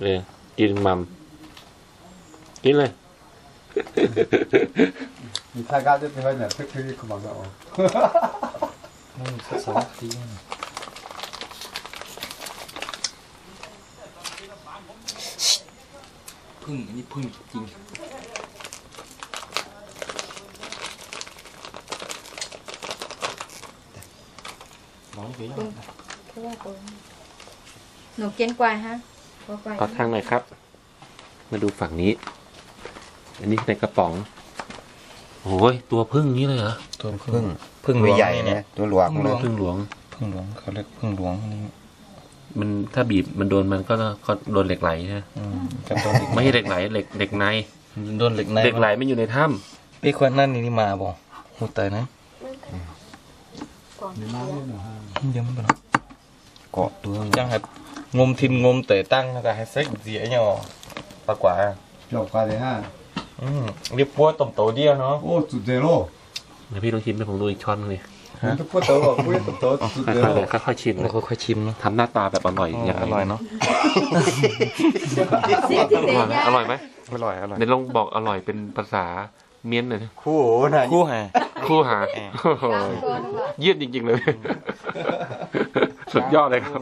เออกินมัมกินเลย 你参加这地方呢，特可以可忙个哦。 มันสวัสดี พึ่งอันนี้พึ่งจริง ร้องเพลงคือว่าตัวหนูเกียนกวายฮะกวายกวายขอทางหน่อยครับ มาดูฝั่งนี้ อันนี้ในกระป๋องโอ้ยตัวพึ่งนี้เลยเหรอตัวพึ่พึ่งงพึ่งตัวใหใหญ่ญ่เนี่เนี่ยยตัวหลวงพึ่งหลวงพึ่งหลวง พึ่งหลวงเขาเรียกพึ่งหลวงอันนี้มันถ้าบีบมันโดนมันก็ก็โดนเหล็กไหลใช่ไหมอืมกับตัวไม่ใช่เหล็กไหลเหล็กเหล็กในโดนเหล็กในเหล็กไหลมันอยู่ในถ้พี่คนนั่นนี่มาบ่หูตายนะก่อนยังไม่เนาะเกาะตัวจังให้งมทิมงมเตะตั้งแล้วก็ให้เซ็กเสียเนี่ย dâm bà nó có tương chẳng hẹp ngôm thêm ngôm tể tăng là hẹp sách dĩa nhau bà quả chọc qua đấy ha ừ đi phố tổng tổ đi nó ô tụt dễ lô เดี๋ยวพี่ลองชิมให้ผมดูอีกช้อนเลยทุกคนตัวบอกพูดตัวตัวสุดเลค่อยๆชิมค่อยๆชิมเนาะทำหน้าตาแบบอร่อยอย่างอร่อยเนาะอร่อยไหมอร่อยอร่อยเดี๋ยวลองบอกอร่อยเป็นภาษาเมียนหน่อยคู่โหนคู่แห่ คู่หาเยี่ยมจริง ๆ เลย สุดยอดเลยครับ